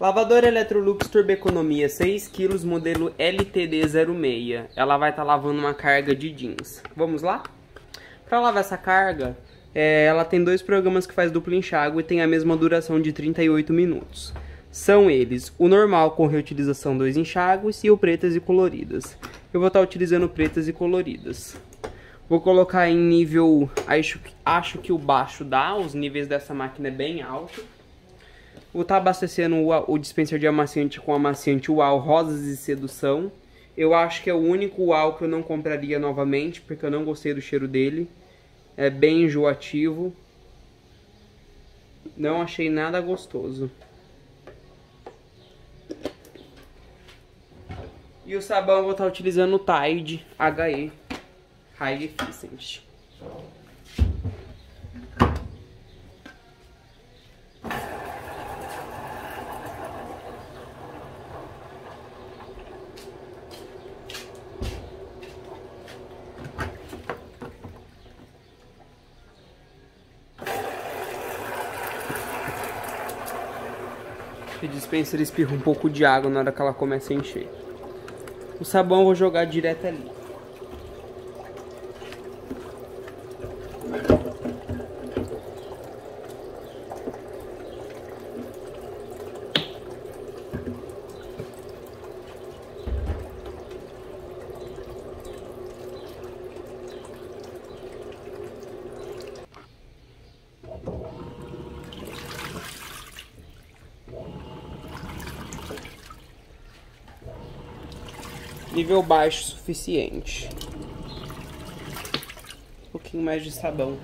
Lavadora Electrolux Turbo Economia 6 kg, modelo LTD06. Ela vai estar tá lavando uma carga de jeans. Vamos lá? Para lavar essa carga, é, ela tem dois programas que faz duplo enxágue e tem a mesma duração de 38 minutos. São eles o normal com reutilização dois enxágues e o pretas e coloridas. Eu vou estar tá utilizando pretas e coloridas. Vou colocar em nível, acho, acho que o baixo dá, os níveis dessa máquina é bem alto. Vou estar tá abastecendo o, o dispenser de amaciante com amaciante UAU Rosas e Sedução. Eu acho que é o único UAU que eu não compraria novamente, porque eu não gostei do cheiro dele. É bem enjoativo. Não achei nada gostoso. E o sabão eu vou estar tá utilizando o Tide HE High Efficient. O dispenser espirra um pouco de água na hora que ela começa a encher. O sabão eu vou jogar direto ali. Nível baixo suficiente. Um pouquinho mais de sabão.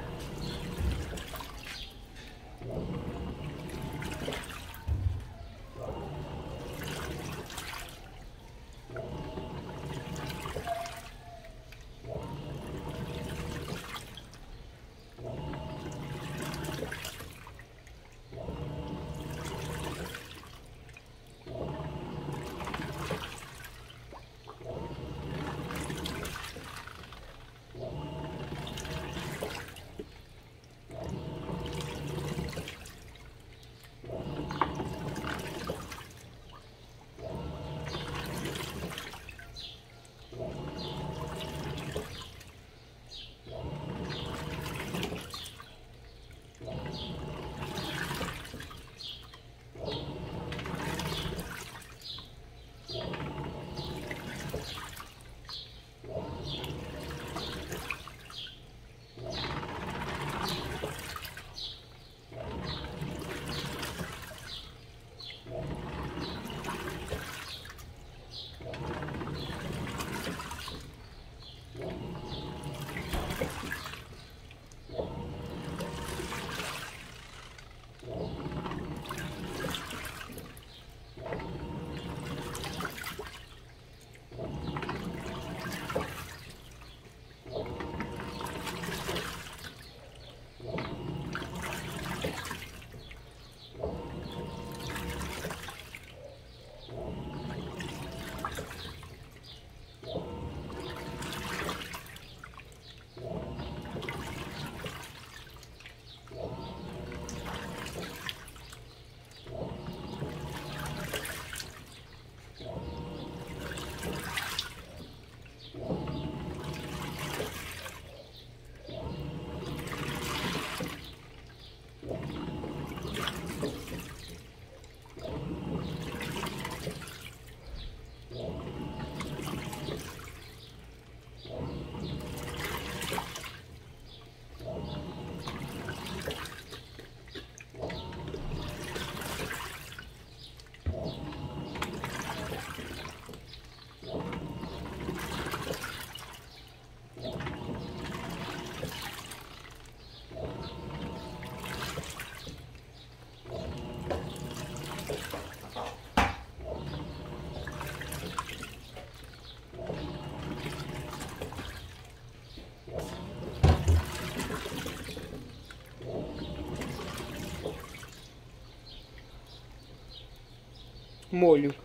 молю.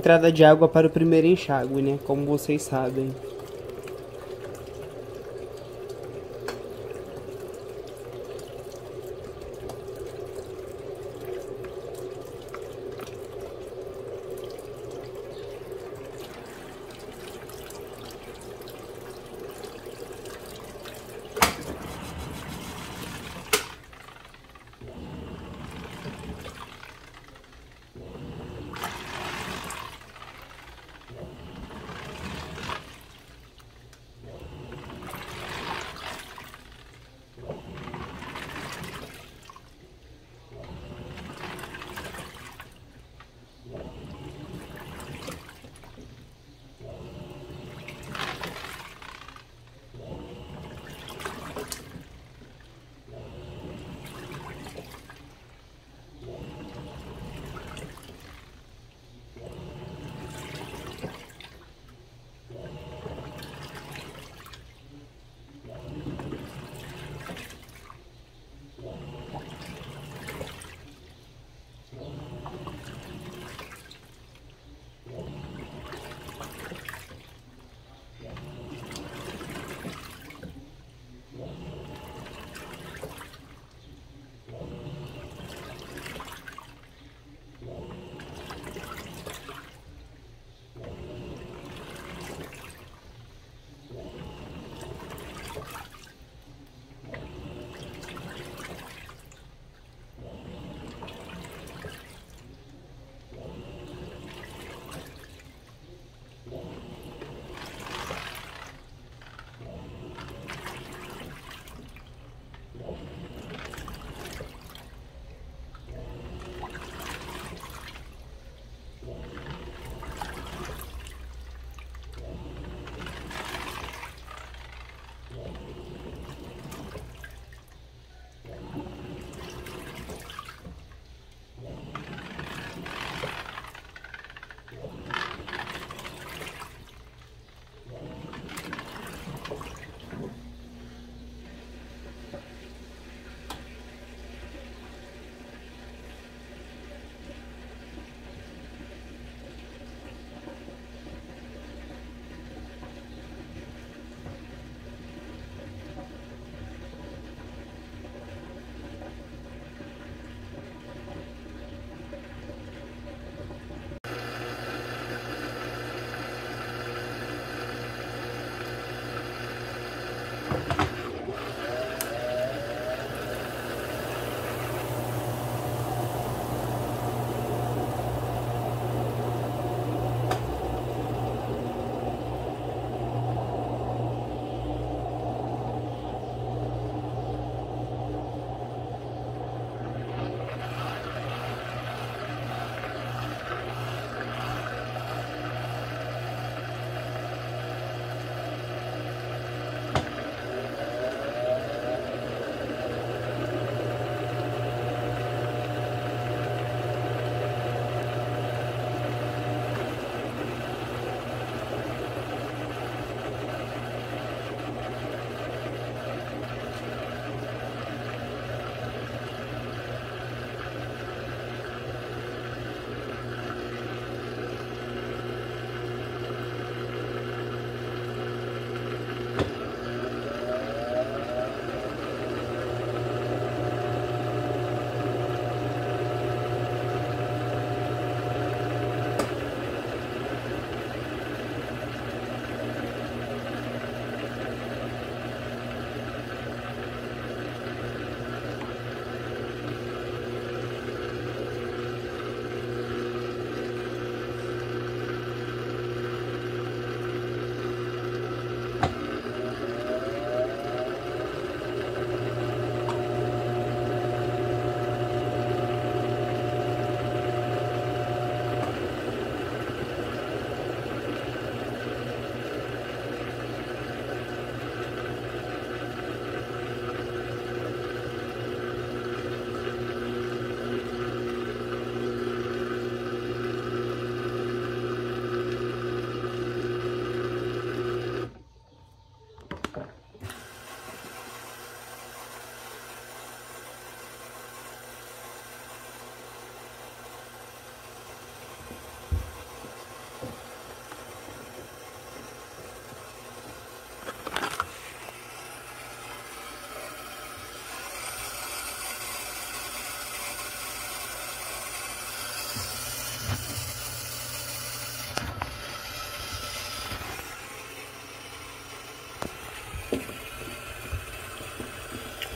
Entrada de água para o primeiro enxágue, né? Como vocês sabem.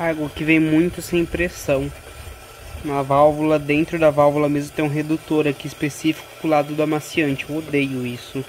Água que vem muito sem pressão. Uma válvula dentro da válvula mesmo tem um redutor aqui específico pro lado do amaciante. Eu odeio isso.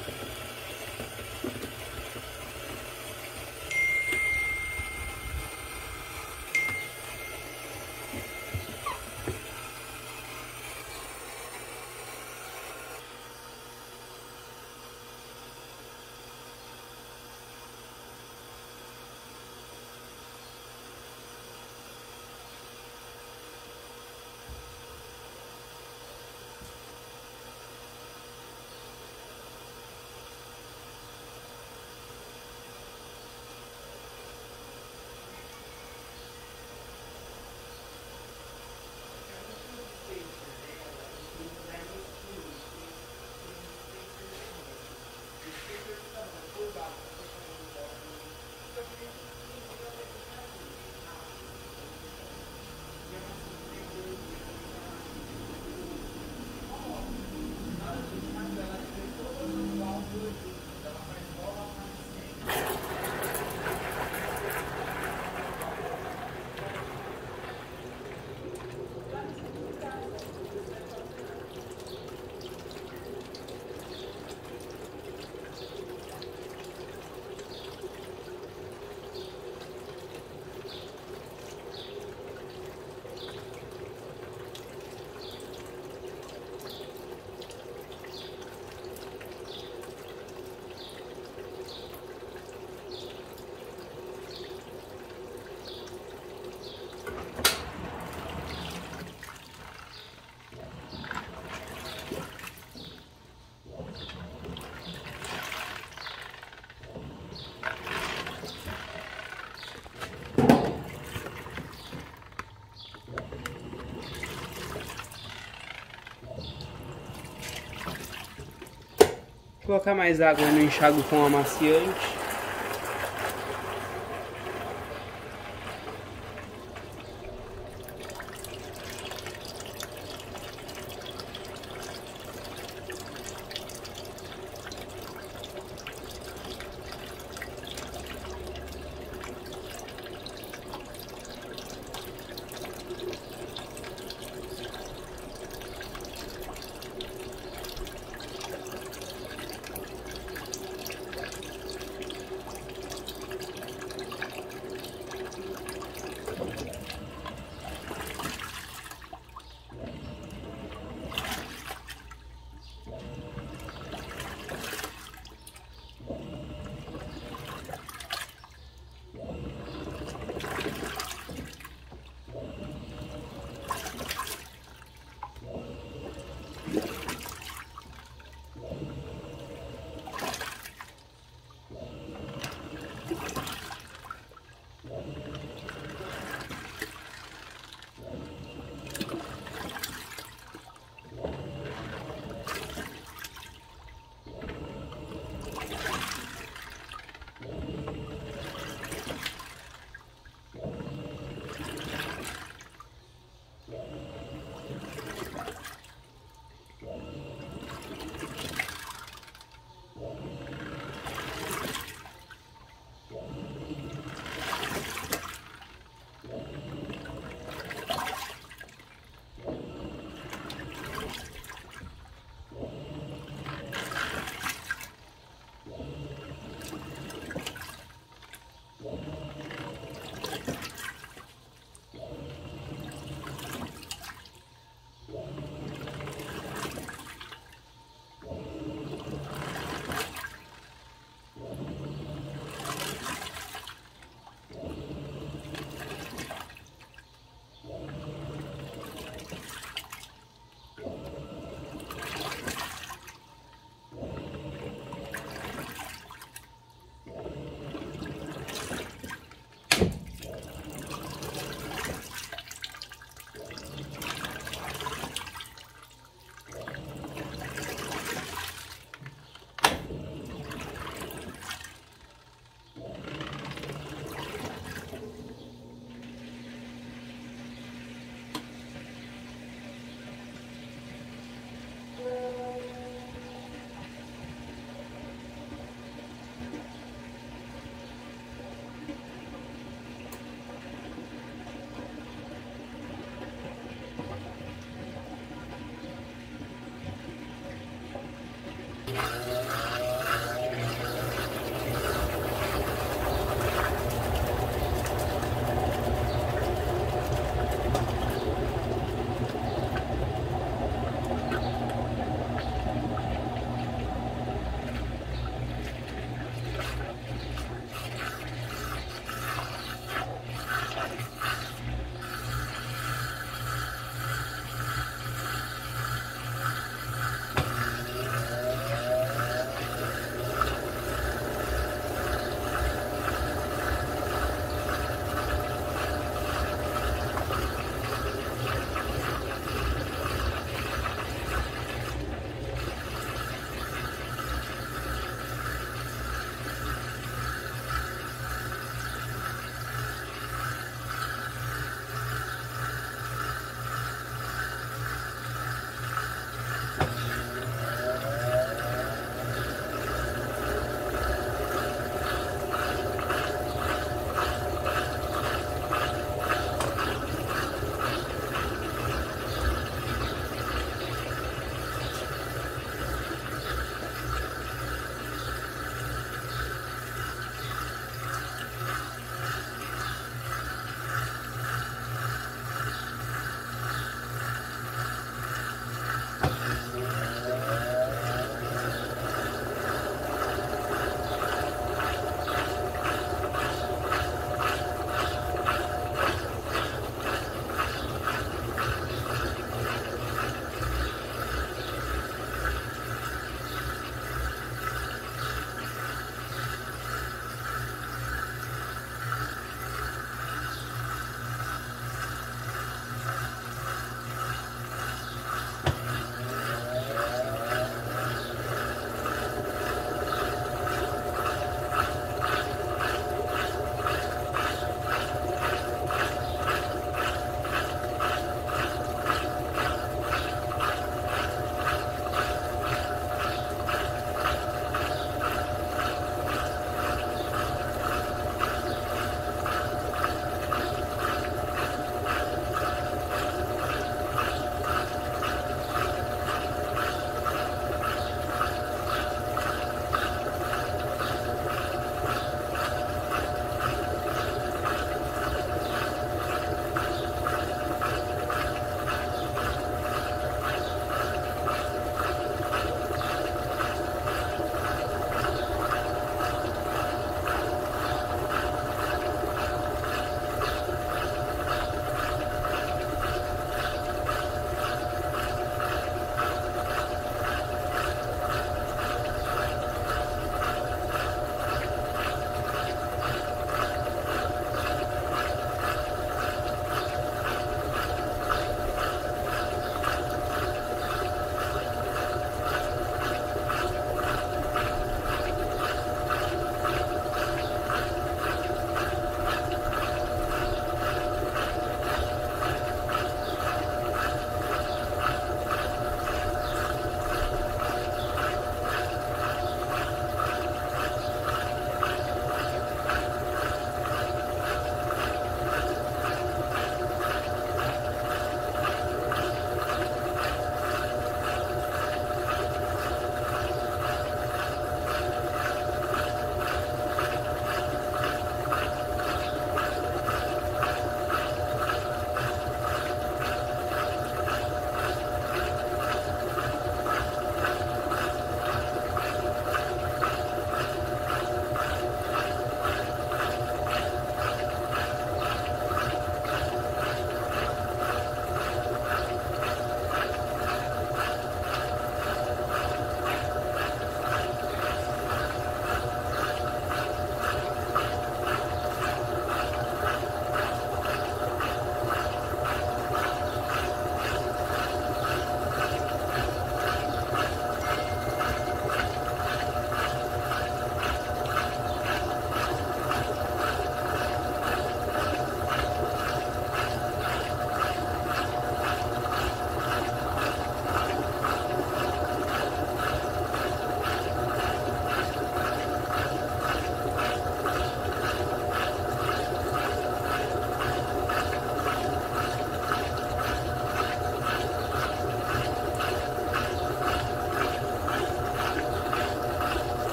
Colocar mais água no enxágue com amaciante.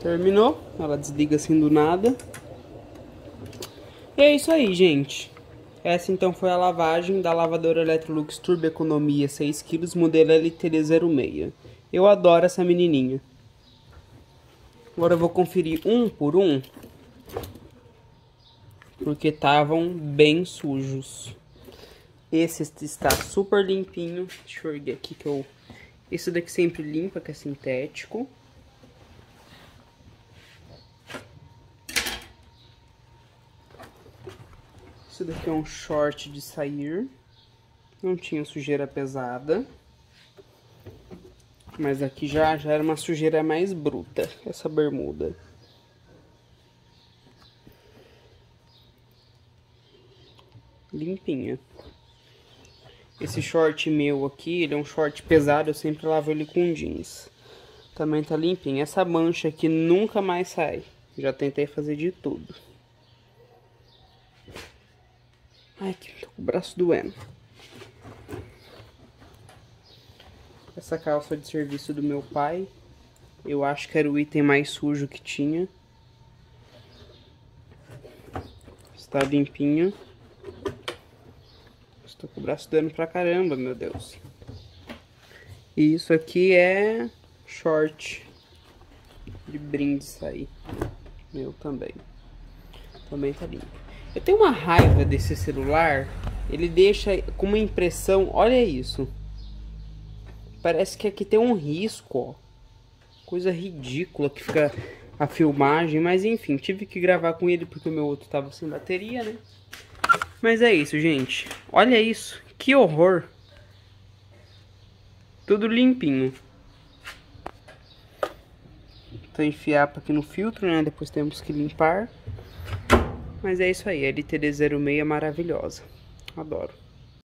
Terminou, ela desliga assim do nada. E é isso aí, gente. Essa então foi a lavagem da lavadora Electrolux Turbo Economia 6 kg, modelo LTD06. Eu adoro essa menininha. Agora eu vou conferir um por um. Porque estavam bem sujos. Esse está super limpinho. Deixa eu erguer aqui que eu... Esse daqui sempre limpa, que é sintético. Esse daqui é um short de sair. Não tinha sujeira pesada. Mas aqui já, já era uma sujeira mais bruta, essa bermuda. Limpinha. Esse short meu aqui, ele é um short pesado, eu sempre lavo ele com jeans. Também tá limpinho. Essa mancha aqui nunca mais sai. Já tentei fazer de tudo. Ai, que tô com o braço doendo. Essa calça de serviço do meu pai. Eu acho que era o item mais sujo que tinha. Está limpinho. Estou com o braço dando pra caramba, meu Deus. E isso aqui é short de brindes aí. Meu também. Também tá limpo. Eu tenho uma raiva desse celular. Ele deixa com uma impressão. Olha isso. Parece que aqui tem um risco, ó. Coisa ridícula que fica a filmagem, mas enfim, tive que gravar com ele porque o meu outro tava sem bateria, né? Mas é isso, gente. Olha isso, que horror. Tudo limpinho. Então fiapo aqui no filtro, né? Depois temos que limpar. Mas é isso aí, a LTD06 é maravilhosa. Adoro.